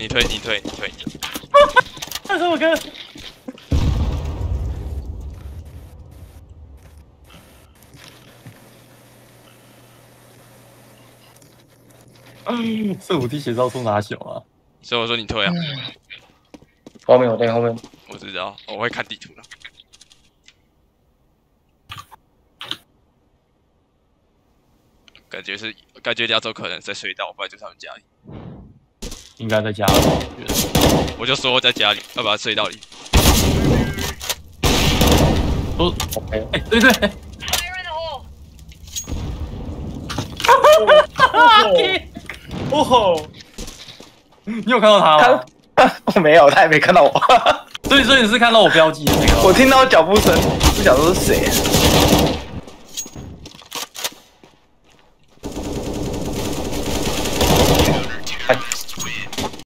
你推，你推，你推，你。这是我哥。嗯，这五 D 血招出哪小啊？所以我说你推啊。后面我在后面。我知道，我会看地图的。感觉是，感觉亚洲可能在隧道，不然就他们家里。应该在家里。我就说在家里，要不要隧道里？都 OK。哎，对对。哦吼！你有看到他吗？我没有，他也没看到我。所以，所以你是看到我标记的那个？我听到脚步声，不晓得是谁。